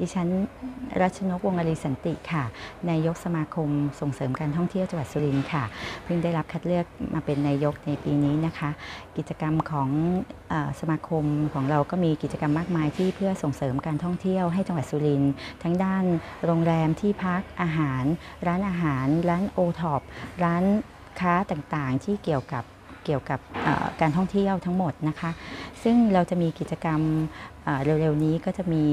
ดิฉันรัชนกวงอริสันติค่ะ นายกสมาคมส่งเสริมการท่องเที่ยวจังหวัดสุรินทร์ค่ะ เพิ่งได้รับคัดเลือกมาเป็นนายกในปีนี้นะคะ กิจกรรมของอสมาคมของเราก็มีกิจกรรมมากมายที่เพื่อส่งเสริมการท่องเที่ยวให้จังหวัดสุรินทร์ทั้งด้านโรงแรมที่พักอาหาร ร้านอาหาร ร้านโอท็อปร้านค้าต่างๆ ที่เกี่ยวกับเกี่ยวกับการท่องเที่ยวทั้งหมดนะคะ ซึ่งเราจะมีกิจกรรมเร็วๆนี้ก็จะมี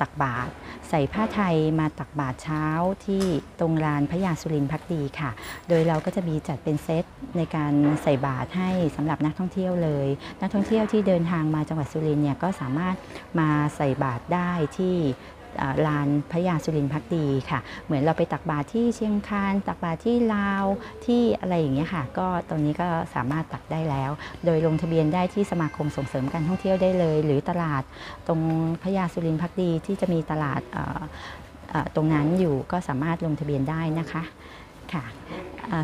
ตักบาตรใส่ผ้าไทยมาตักบาตรเช้าที่ตรงลานพระยาสุรินทร์พักดีค่ะ โดยเราก็จะมีจัดเป็นเซตในการใส่บาตรให้สำหรับนักท่องเที่ยวเลย นักท่องเที่ยวที่เดินทางมาจังหวัดสุรินทร์เนี่ยก็สามารถมาใส่บาตรได้ที่ ลานพระยาสุรินทร์พักดีค่ะ เหมือนเราไปตักบาตรที่เชียงคานตักบาตรที่ลาวที่อะไรอย่างเงี้ยค่ะ ก็ตอนนี้ก็สามารถตักได้แล้ว โดยลงทะเบียนได้ที่สมาคมส่งเสริมการท่องเที่ยวได้เลย หรือตลาดตรงพระยาสุรินทร์พักดีที่จะมีตลาดตรงนั้นอยู่ก็สามารถลงทะเบียนได้นะคะ ค่ะ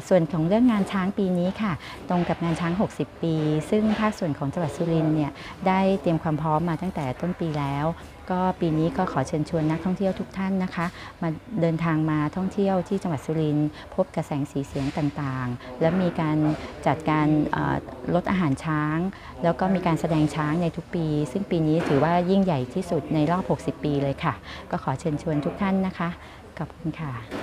ส่วนของเรื่องงานช้างปีนี้ค่ะ ตรงกับงานช้าง 60 ปี ซึ่งภาคส่วนของจังหวัดสุรินทร์เนี่ยได้เตรียมความพร้อมมาตั้งแต่ต้นปีแล้ว ก็ปีนี้ก็ขอเชิญชวนนักท่องเที่ยวทุกท่านนะคะ มาเดินทางมาท่องเที่ยวที่จังหวัดสุรินทร์พบกับแสงสีเสียงต่างๆ และมีการจัดการลดอาหารช้าง แล้วก็มีการแสดงช้างในทุกปี ซึ่งปีนี้ถือว่ายิ่งใหญ่ที่สุดในรอบ 60 ปีเลยค่ะ ก็ขอเชิญชวนทุกท่านนะคะขอบคุณค่ะ